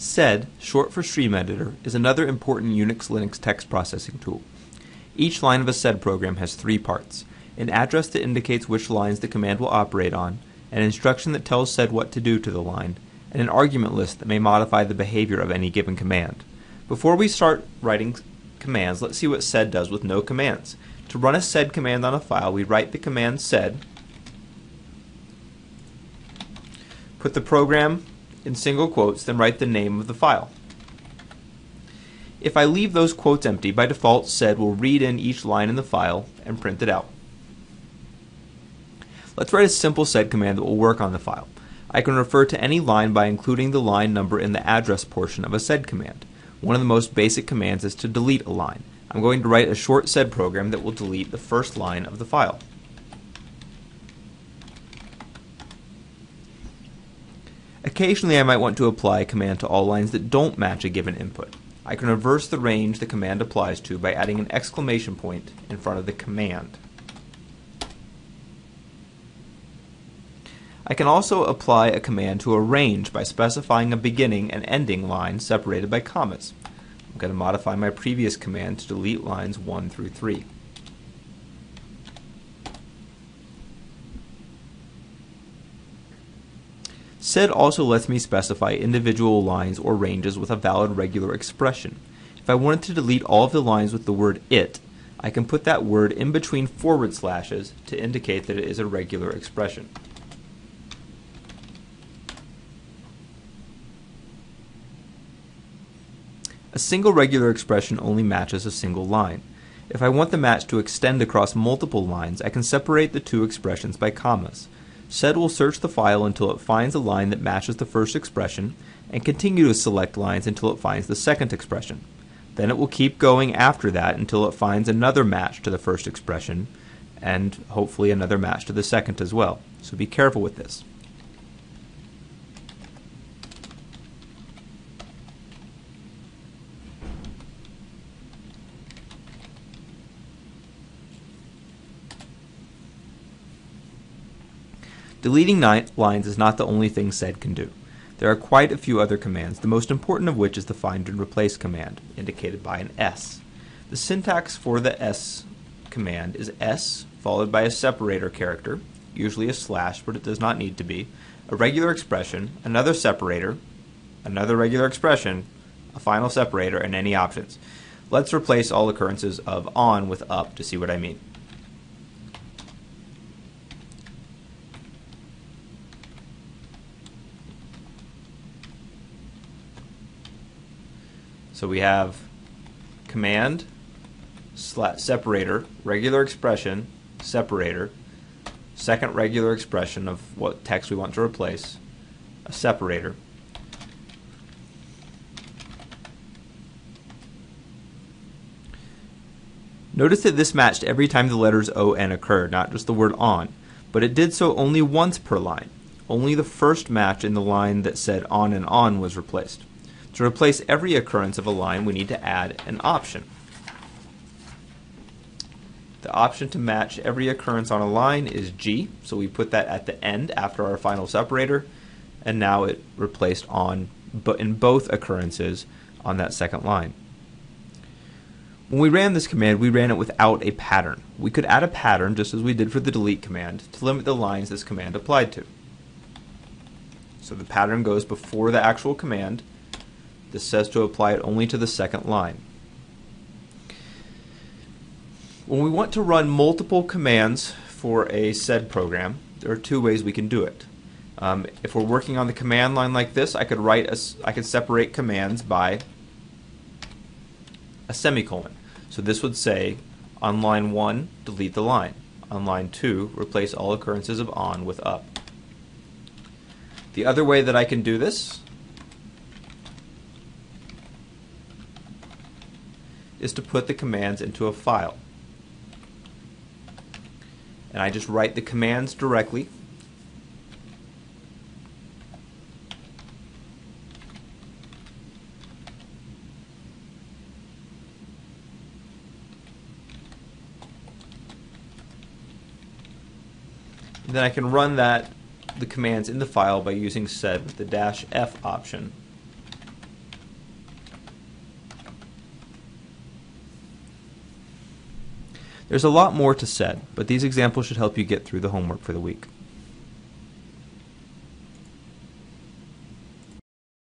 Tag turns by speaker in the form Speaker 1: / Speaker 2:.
Speaker 1: Sed, short for Stream Editor, is another important Unix Linux text processing tool. Each line of a sed program has three parts an address that indicates which lines the command will operate on, an instruction that tells sed what to do to the line, and an argument list that may modify the behavior of any given command. Before we start writing commands, let's see what sed does with no commands. To run a sed command on a file, we write the command sed, put the program in single quotes, then write the name of the file. If I leave those quotes empty, by default sed will read in each line in the file and print it out. Let's write a simple sed command that will work on the file. I can refer to any line by including the line number in the address portion of a sed command. One of the most basic commands is to delete a line. I'm going to write a short sed program that will delete the first line of the file. Occasionally I might want to apply a command to all lines that don't match a given input. I can reverse the range the command applies to by adding an exclamation point in front of the command. I can also apply a command to a range by specifying a beginning and ending line separated by commas. I'm going to modify my previous command to delete lines 1 through 3. Sed also lets me specify individual lines or ranges with a valid regular expression. If I wanted to delete all of the lines with the word it, I can put that word in between forward slashes to indicate that it is a regular expression. A single regular expression only matches a single line. If I want the match to extend across multiple lines, I can separate the two expressions by commas. Sed will search the file until it finds a line that matches the first expression, and continue to select lines until it finds the second expression. Then it will keep going after that until it finds another match to the first expression, and hopefully another match to the second as well. So be careful with this. Deleting lines is not the only thing sed can do. There are quite a few other commands, the most important of which is the find and replace command, indicated by an S. The syntax for the S command is S followed by a separator character, usually a slash, but it does not need to be, a regular expression, another separator, another regular expression, a final separator, and any options. Let's replace all occurrences of on with up to see what I mean. So we have command, separator, regular expression, separator, second regular expression of what text we want to replace, a separator. Notice that this matched every time the letters O N occurred, not just the word on, but it did so only once per line. Only the first match in the line that said on and on was replaced. To replace every occurrence of a line, we need to add an option. The option to match every occurrence on a line is G, so we put that at the end after our final separator, and now it replaced on but in both occurrences on that second line. When we ran this command, we ran it without a pattern. We could add a pattern, just as we did for the delete command, to limit the lines this command applied to. So the pattern goes before the actual command, this says to apply it only to the second line. When we want to run multiple commands for a sed program, there are two ways we can do it. Um, if we're working on the command line like this, I could write a, I could separate commands by a semicolon. So this would say on line 1, delete the line. On line 2, replace all occurrences of on with up. The other way that I can do this is to put the commands into a file. And I just write the commands directly. And then I can run that the commands in the file by using sed with the dash f option There's a lot more to sed, but these examples should help you get through the homework for the week.